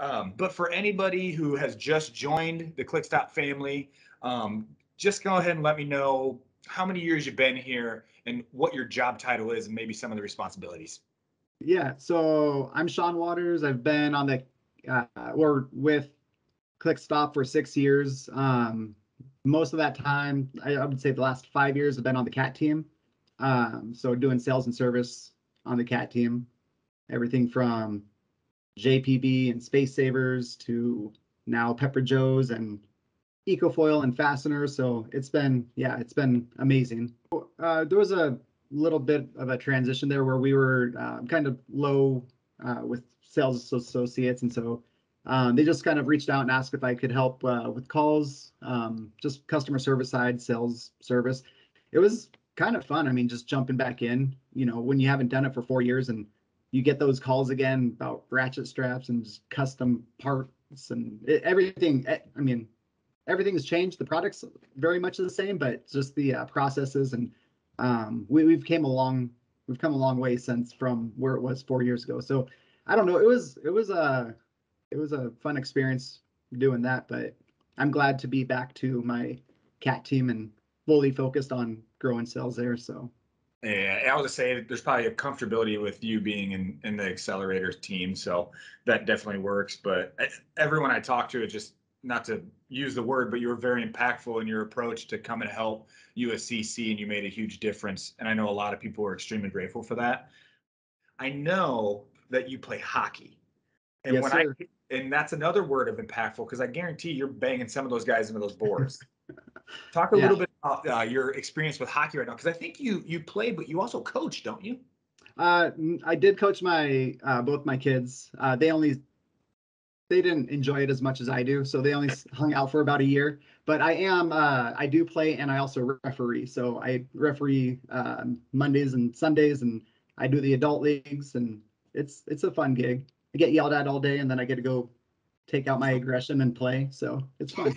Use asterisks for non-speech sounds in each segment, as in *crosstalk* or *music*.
Um, but for anybody who has just joined the ClickStop family, um, just go ahead and let me know how many years you've been here and what your job title is and maybe some of the responsibilities. Yeah, so I'm Sean Waters. I've been on the uh, or with ClickStop for six years. Um, most of that time, I, I, would say the last five years, I've been on the CAT team. Um, so doing sales and service on the CAT team, everything from JPB and Space Savers to now Pepper Joe's and Ecofoil and fasteners. So it's been, yeah, it's been amazing. Uh, there was a little bit of a transition there where we were uh, kind of low uh, with sales associates. And so um, they just kind of reached out and asked if I could help uh, with calls, um, just customer service side, sales service. It was kind of fun. I mean, just jumping back in, you know, when you haven't done it for four years and you get those calls again about ratchet straps and custom parts and everything. I mean, everything has changed. The product's very much the same, but just the uh, processes and um, we, we've came a long we've come a long way since from where it was four years ago. So I don't know. It was it was a it was a fun experience doing that, but I'm glad to be back to my cat team and fully focused on growing sales there. So yeah, I was to say there's probably a comfortability with you being in in the accelerators team, so that definitely works. But everyone I talked to, it just not to use the word, but you were very impactful in your approach to come and help USCC, and you made a huge difference. And I know a lot of people are extremely grateful for that. I know that you play hockey, and yes, when sir. I and that's another word of impactful because I guarantee you're banging some of those guys into those boards. Talk a yeah. little bit about uh, your experience with hockey right now, because I think you you play, but you also coach, don't you? Uh, I did coach my uh, both my kids. Uh, they only they didn't enjoy it as much as I do, so they only hung out for about a year. But I am uh, I do play and I also referee. So I referee uh, Mondays and Sundays, and I do the adult leagues, and it's it's a fun gig. I get yelled at all day, and then I get to go take out my aggression and play. So it's fun.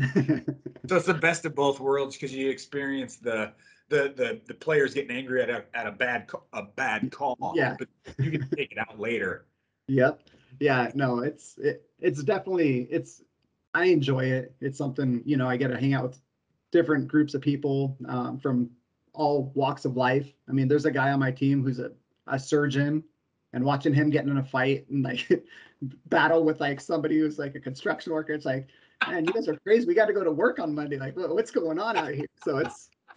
*laughs* so it's the best of both worlds because you experience the the the the players getting angry at a at a bad a bad call. Yeah, but you can take it out later. Yep. Yeah. No, it's it, it's definitely it's I enjoy it. It's something you know I get to hang out with different groups of people um, from all walks of life. I mean, there's a guy on my team who's a a surgeon, and watching him getting in a fight and like *laughs* battle with like somebody who's like a construction worker, it's like man, you guys are crazy. We got to go to work on Monday. Like, what's going on out here? So it's, *laughs*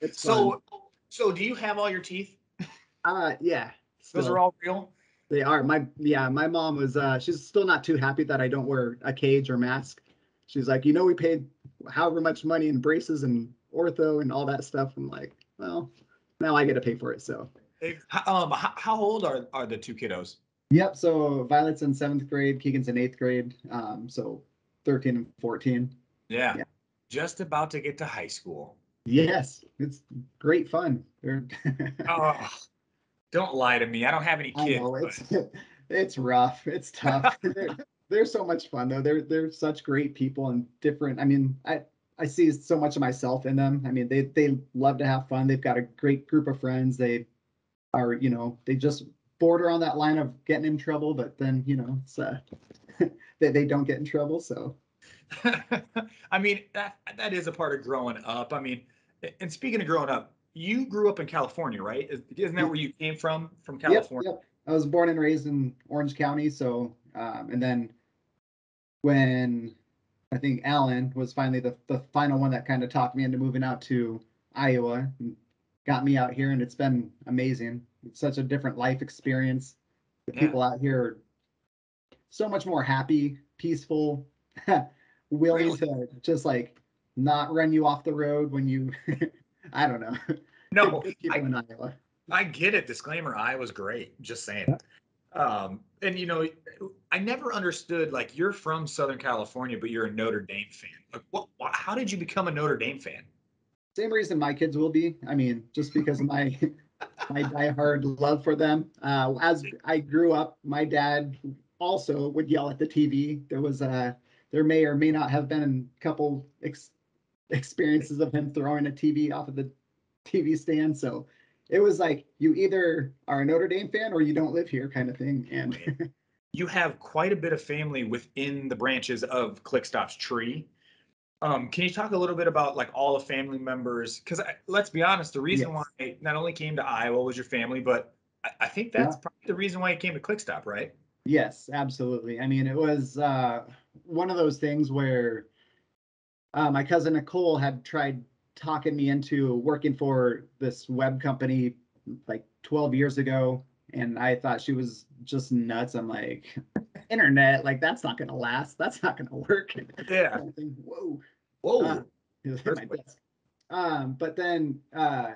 it's so, fun. so do you have all your teeth? Uh, yeah. Those are all real. They are. My yeah, my mom was. Uh, she's still not too happy that I don't wear a cage or mask. She's like, you know, we paid however much money in braces and ortho and all that stuff. I'm like, well, now I get to pay for it. So. Um, how, how old are are the two kiddos? Yep. So Violet's in seventh grade, Keegan's in eighth grade. Um, so 13 and 14. Yeah. yeah. Just about to get to high school. Yes. It's great fun. *laughs* oh, don't lie to me. I don't have any kids. Know, it's, *laughs* it's rough. It's *laughs* tough. they're, they're so much fun though. They're they're such great people and different. I mean, I I see so much of myself in them. I mean, they they love to have fun. They've got a great group of friends. They are, you know, they just border on that line of getting in trouble, but then you know it's uh, *laughs* they they don't get in trouble. So, *laughs* I mean that that is a part of growing up. I mean, and speaking of growing up, you grew up in California, right? Isn't that where you came from? From California? Yep, yep. I was born and raised in Orange County. So, um, and then when I think Alan was finally the, the final one that kind of talked me into moving out to Iowa and got me out here, and it's been amazing. It's such a different life experience. The yeah. people out here are so much more happy, peaceful, *laughs* willing really? to just like not run you off the road when you *laughs* I don't know. No, I, I, get it. Disclaimer, Iowa's great. Just saying. Um, and you know, I never understood like you're from Southern California, but you're a Notre Dame fan. Like what, what how did you become a Notre Dame fan? Same reason my kids will be. I mean, just because of my my diehard love for them. Uh, as I grew up, my dad also would yell at the TV. There was a there may or may not have been a couple ex- experiences of him throwing a TV off of the TV stand. So it was like you either are a Notre Dame fan or you don't live here kind of thing. And you have quite a bit of family within the branches of ClickStop's tree. Um, can you talk a little bit about like all the family members? Because let's be honest, the reason Yes. why I not only came to Iowa was your family, but I, I think that's probably the reason why you came to ClickStop, right? Yes, absolutely. I mean, it was uh, one of those things where uh, my cousin Nicole had tried talking me into working for this web company like 12 years ago. And I thought she was just nuts. I'm like, internet, like that's not going to last. That's not going to work. Yeah. *laughs* Whoa. Whoa. Uh, it was hit my Earthquake. desk. Um, but then, uh,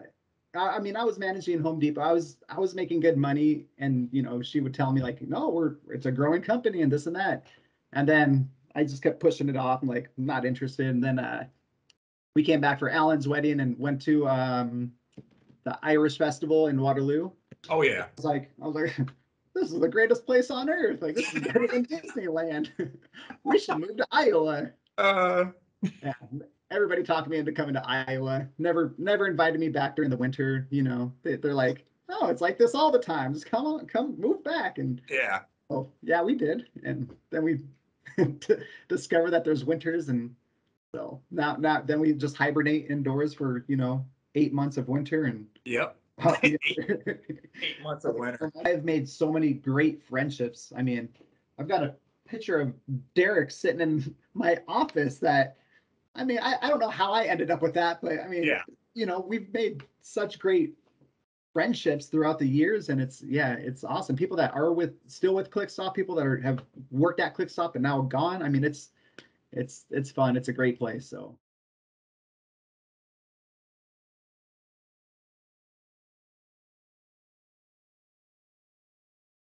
I, I mean, I was managing Home Depot. I was, I was making good money, and you know, she would tell me like, "No, we're it's a growing company and this and that," and then I just kept pushing it off. I'm like, not interested. And then, uh, we came back for Alan's wedding and went to um, the Irish Festival in Waterloo. oh yeah. I was like, I was like, *laughs* this is the greatest place on earth. Like, this is better than *laughs* Disneyland. *laughs* we should move to Iowa Uh, yeah, everybody talked me into coming to Iowa. Never, never invited me back during the winter. You know, they, they're like, "Oh, it's like this all the time. Just come on, come move back." And yeah. oh, yeah, we did. And then we *laughs* d- discover that there's winters, and so now, now, then we just hibernate indoors for you know eight months of winter, and Yep. *laughs* oh. Eight months of winter. *laughs* I've made so many great friendships. I mean, I've got a picture of Derek sitting in my office that, I mean, I, I don't know how I ended up with that, but I mean, Yeah. you know, we've made such great friendships throughout the years and it's, yeah, it's awesome. People that are with, still with ClickStop, people that are, have worked at ClickStop and now gone. I mean, it's, it's, it's fun. It's a great place. So